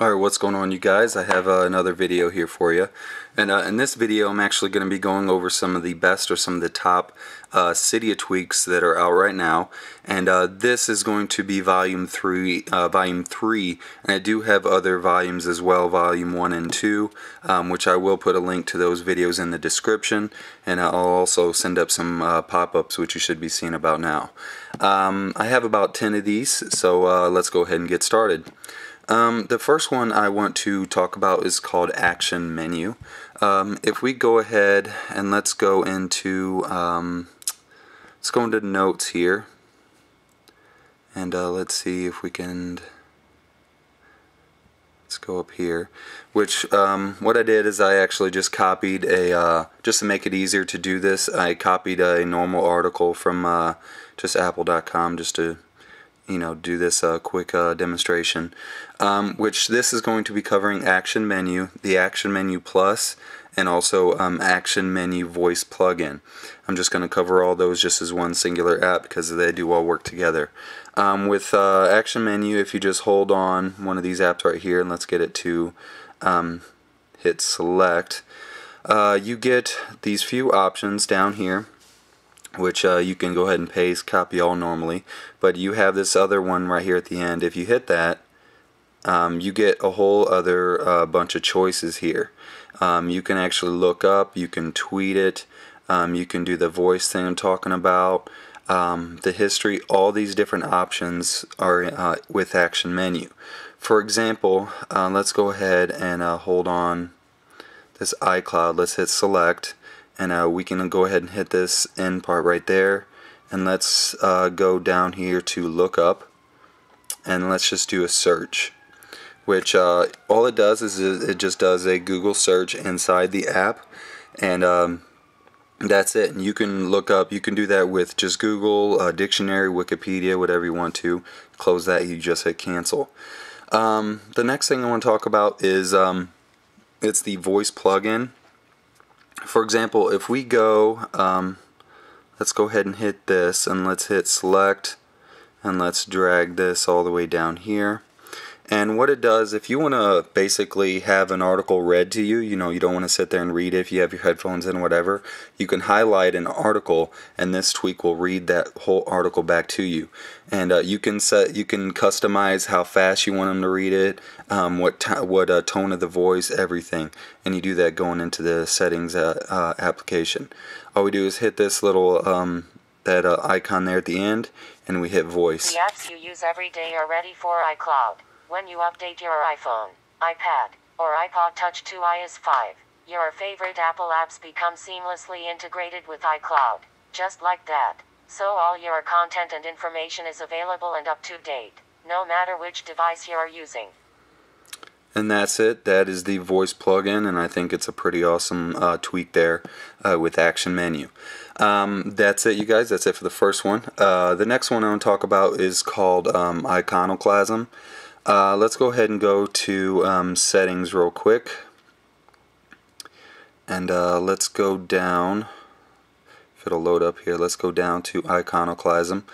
Alright, what's going on you guys? I have uh, another video here for you. And uh, in this video I'm actually going to be going over some of the best or some of the top uh, Cydia tweaks that are out right now. And uh, this is going to be volume 3, uh, volume 3. And I do have other volumes as well, volume 1 and 2, um, which I will put a link to those videos in the description. And I'll also send up some uh, pop-ups which you should be seeing about now. Um, I have about 10 of these, so let's go ahead and get started. Um, the first one I want to talk about is called Action Menu. Um, if we go ahead and let's go into, um, let's go into Notes here, and uh, let's see if we can, let's go up here, which um, what I did is I actually just copied a, uh, just to make it easier to do this, I copied a normal article from uh, just apple.com just to you know do this uh, quick uh, demonstration. Um, which this is going to be covering action menu the action menu plus and also um, action menu voice plugin. I'm just going to cover all those just as one singular app because they do all work together. Um, with uh, action menu if you just hold on one of these apps right here and let's get it to um, hit select uh, you get these few options down here which uh, you can go ahead and paste, copy all normally. But you have this other one right here at the end. If you hit that, um, you get a whole other uh, bunch of choices here. Um, you can actually look up, you can tweet it, um, you can do the voice thing I'm talking about, um, the history, all these different options are uh, with Action Menu. For example, uh, let's go ahead and uh, hold on this iCloud. Let's hit select and uh, we can go ahead and hit this end part right there. And let's uh, go down here to look up. And let's just do a search. Which uh, all it does is it just does a Google search inside the app. And um, that's it. And you can look up you can do that with just Google uh, dictionary Wikipedia whatever you want to close that. You just hit cancel. Um, the next thing I want to talk about is um, it's the voice plugin for example, if we go, um, let's go ahead and hit this and let's hit select and let's drag this all the way down here. And what it does, if you want to basically have an article read to you, you know, you don't want to sit there and read it if you have your headphones in, whatever, you can highlight an article and this tweak will read that whole article back to you. And uh, you can set, you can customize how fast you want them to read it, um, what what uh, tone of the voice, everything. And you do that going into the settings uh, uh application. All we do is hit this little um, that uh, icon there at the end, and we hit voice. The apps you use every day are ready for iCloud. When you update your iPhone, iPad, or iPod Touch to iOS 5, your favorite Apple apps become seamlessly integrated with iCloud. Just like that. So all your content and information is available and up to date, no matter which device you are using. And that's it. That is the voice plugin, and I think it's a pretty awesome uh, tweak there uh, with Action Menu. Um, that's it, you guys. That's it for the first one. Uh, the next one I want to talk about is called um, Iconoclasm. Uh, let's go ahead and go to um, settings real quick. And uh, let's go down. If it'll load up here, let's go down to iconoclasm.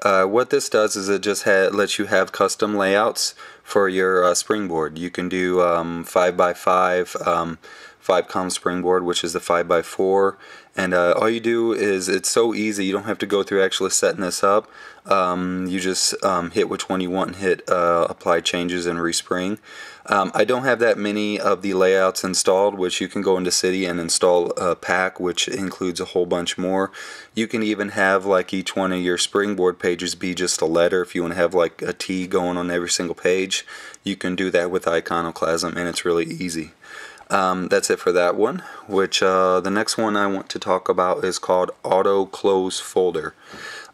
Uh, what this does is it just lets you have custom layouts for your uh, springboard. You can do um, 5x5, um, 5 column springboard, which is the 5x4. And uh, all you do is, it's so easy, you don't have to go through actually setting this up. Um, you just um, hit which one you want and hit uh, apply changes and respring. Um, I don't have that many of the layouts installed, which you can go into Cydia and install a pack, which includes a whole bunch more. You can even have like each one of your springboard pages be just a letter. If you want to have like a T going on every single page, you can do that with Iconoclasm, and it's really easy. Um, that's it for that one, which uh, the next one I want to talk about is called Auto Close Folder.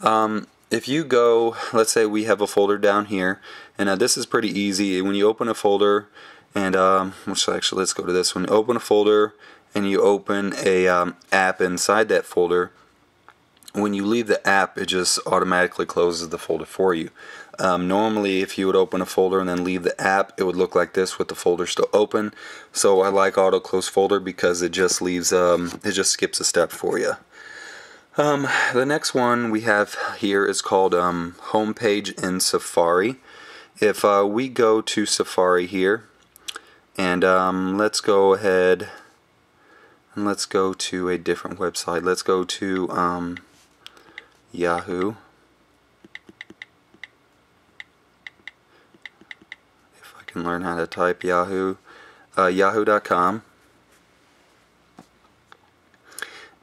Um, if you go, let's say we have a folder down here, and uh, this is pretty easy. When you open a folder, and um, which actually let's go to this one. Open a folder, and you open a um, app inside that folder. When you leave the app, it just automatically closes the folder for you. Um, normally, if you would open a folder and then leave the app, it would look like this with the folder still open. So I like auto close folder because it just leaves, um, it just skips a step for you. Um, the next one we have here is called um, Homepage in Safari. If uh, we go to Safari here, And um, let's go ahead and let's go to a different website. Let's go to um, Yahoo. If I can learn how to type Yahoo, uh, Yahoo.com.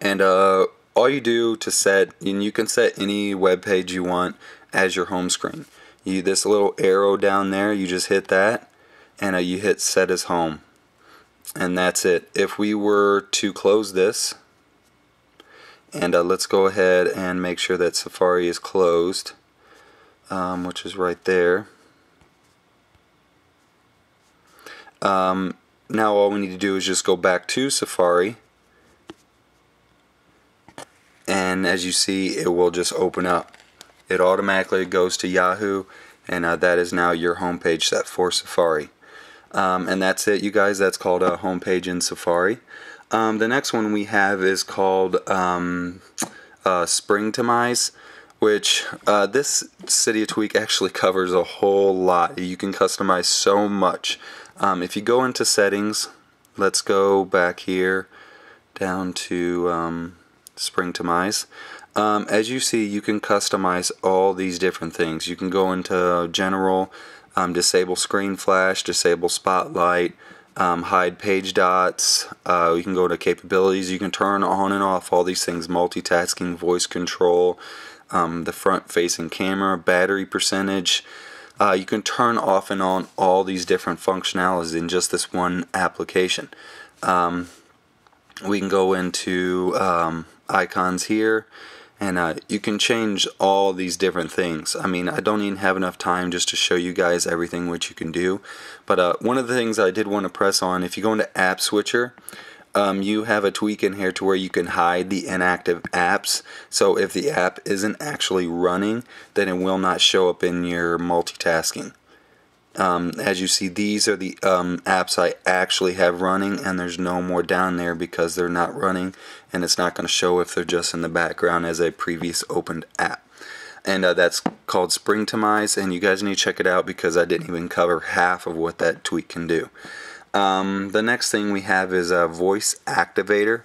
And uh, all you do to set, and you can set any web page you want as your home screen. You this little arrow down there, you just hit that, and uh, you hit set as home, and that's it. If we were to close this, and uh, let's go ahead and make sure that Safari is closed, um, which is right there. Um, now all we need to do is just go back to Safari. And as you see it will just open up. It automatically goes to Yahoo and uh, that is now your homepage set for Safari. Um, and that's it you guys. That's called a homepage in Safari. Um, the next one we have is called um, uh, Springtomize which uh, this of tweak actually covers a whole lot. You can customize so much um, if you go into settings let's go back here down to um, Springtomize. Um, as you see, you can customize all these different things. You can go into general, um, disable screen flash, disable spotlight, um, hide page dots. Uh, you can go to capabilities. You can turn on and off all these things, multitasking, voice control, um, the front facing camera, battery percentage. Uh, you can turn off and on all these different functionalities in just this one application. Um, we can go into um, icons here and uh, you can change all these different things. I mean, I don't even have enough time just to show you guys everything which you can do. But uh, one of the things I did want to press on, if you go into App Switcher, um, you have a tweak in here to where you can hide the inactive apps. So if the app isn't actually running, then it will not show up in your multitasking. Um, as you see, these are the um, apps I actually have running, and there's no more down there because they're not running, and it's not going to show if they're just in the background as a previous opened app. And uh, that's called Springtomize, and you guys need to check it out because I didn't even cover half of what that tweak can do. Um, the next thing we have is a voice activator.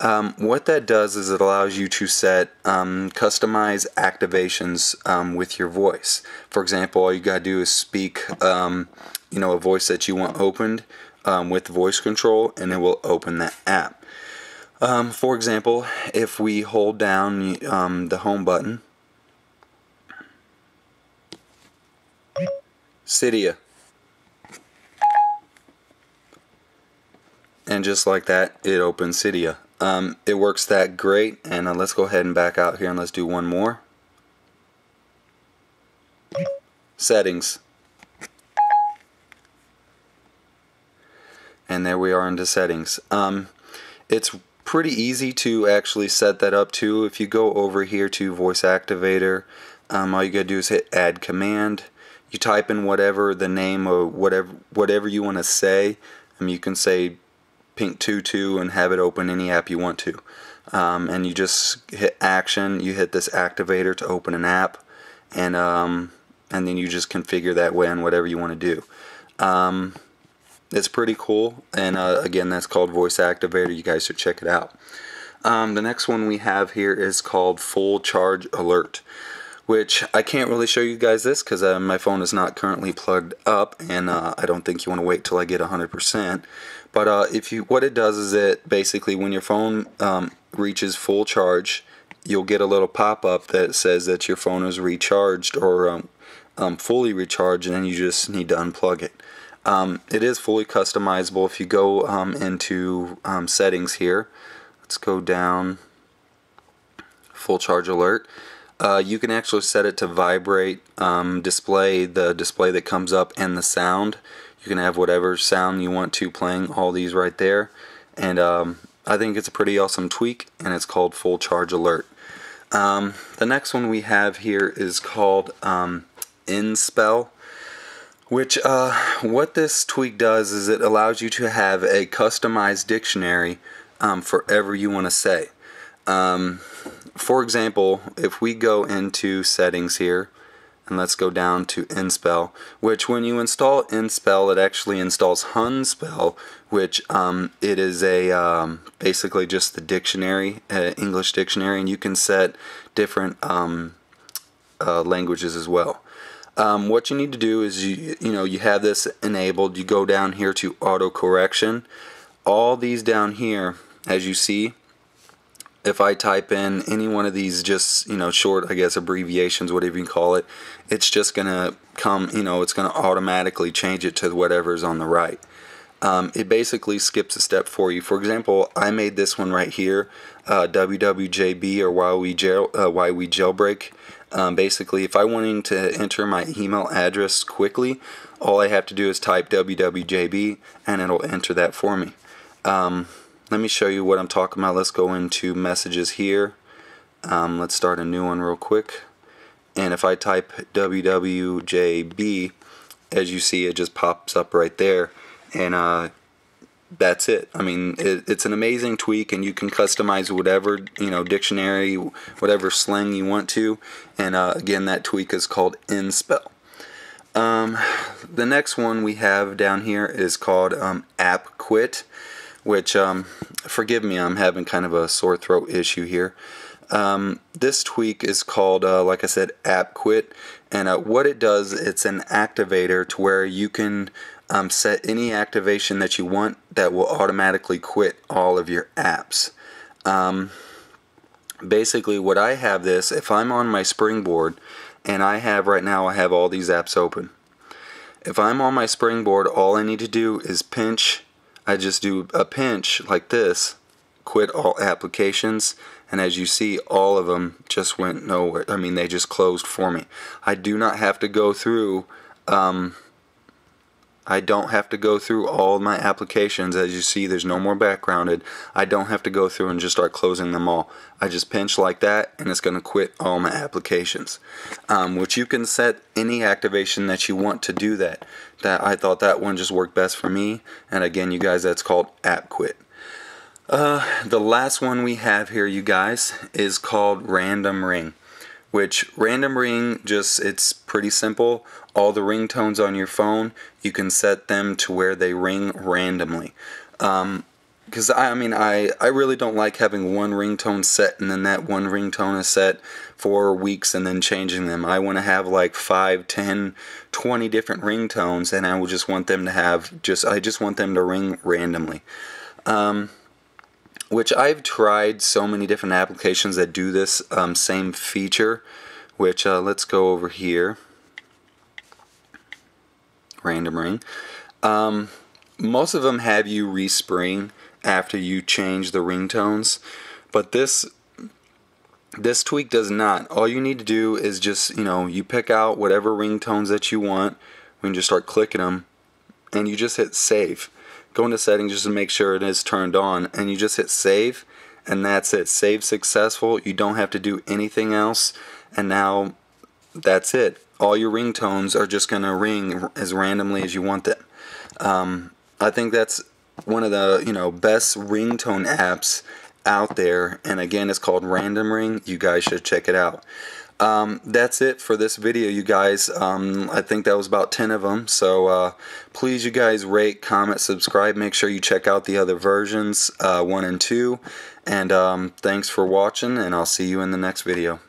Um, what that does is it allows you to set um, customize activations um, with your voice. For example, all you gotta do is speak, um, you know, a voice that you want opened um, with voice control, and it will open that app. for example, if we hold down the home button, Cydia. And just like that it opens Cydia. Um, it works that great. And uh, let's go ahead and back out here and let's do one more. Settings. And there we are into settings. Um, it's pretty easy to actually set that up too. If you go over here to voice activator um, all you gotta do is hit add command. You type in whatever the name or whatever whatever you want to say. Um, you can say pink tutu and have it open any app you want to. Um, and you just hit action, you hit this activator to open an app, and um, and then you just configure that way on whatever you want to do. Um, it's pretty cool, and uh, again, that's called Voice Activator. You guys should check it out. Um, the next one we have here is called Full Charge Alert which I can't really show you guys this because uh, my phone is not currently plugged up and uh, I don't think you want to wait till I get 100% but uh, if you what it does is it basically when your phone um, reaches full charge you'll get a little pop-up that says that your phone is recharged or um, um, fully recharged and then you just need to unplug it. Um, it is fully customizable if you go um, into um, settings here. Let's go down. Full charge alert uh, you can actually set it to vibrate um, display the display that comes up and the sound. You can have whatever sound you want to playing all these right there. And um, I think it's a pretty awesome tweak and it's called full charge alert. Um, the next one we have here is called um, InSpell which uh, what this tweak does is it allows you to have a customized dictionary um, for ever you want to say. Um, for example, if we go into settings here, and let's go down to InSpell, which when you install InSpell, it actually installs HunSpell, which um, it is a um, basically just the dictionary, uh, English dictionary, and you can set different um, uh, languages as well. Um, what you need to do is you you know you have this enabled. You go down here to auto correction. All these down here, as you see, if I type in any one of these just, you know, short, I guess, abbreviations, whatever you call it, it's just going to come, you know, it's going to automatically change it to whatever's on the right. Um, it basically skips a step for you. For example, I made this one right here, uh, WWJB or why we, jail, uh, why we jailbreak. Um, basically, if I wanting to enter my email address quickly, all I have to do is type WWJB and it'll enter that for me. Um, let me show you what I'm talking about. Let's go into messages here. Um, let's start a new one real quick. And if I type WWJB, as you see, it just pops up right there. And uh, that's it. I mean, it, it's an amazing tweak, and you can customize whatever you know dictionary, whatever slang you want to. And uh, again, that tweak is called InSpell. Um, the next one we have down here is called um, App Quit which, um, forgive me, I'm having kind of a sore throat issue here. Um, this tweak is called, uh, like I said, App Quit, and uh, what it does, it's an activator to where you can um, set any activation that you want that will automatically quit all of your apps. Um, basically, what I have this, if I'm on my Springboard, and I have right now, I have all these apps open. If I'm on my Springboard, all I need to do is pinch I just do a pinch like this, quit all applications, and as you see, all of them just went nowhere. I mean, they just closed for me. I do not have to go through. Um, I don't have to go through all my applications. As you see, there's no more backgrounded. I don't have to go through and just start closing them all. I just pinch like that, and it's going to quit all my applications. Um, which you can set any activation that you want to do that that I thought that one just worked best for me. And again, you guys, that's called App Quit. Uh, the last one we have here, you guys, is called Random Ring. Which Random Ring just it's pretty simple. All the ringtones on your phone, you can set them to where they ring randomly. Um, because I, I mean I, I really don't like having one ringtone set and then that one ringtone is set for weeks and then changing them. I want to have like 5, 10, 20 different ringtones and I will just want them to have just I just want them to ring randomly. Um, which I've tried so many different applications that do this um, same feature which uh, let's go over here random ring um, most of them have you respring after you change the ringtones but this this tweak does not. All you need to do is just, you know, you pick out whatever ringtones that you want. We can just start clicking them and you just hit save. Go into settings just to make sure it is turned on and you just hit save and that's it. Save successful. You don't have to do anything else and now that's it. All your ringtones are just going to ring as randomly as you want them. Um, I think that's one of the, you know, best ringtone apps out there and again it's called random ring you guys should check it out um, that's it for this video you guys. Um, I think that was about 10 of them so uh, please you guys rate comment subscribe. Make sure you check out the other versions uh, 1 and 2 and um, thanks for watching and I'll see you in the next video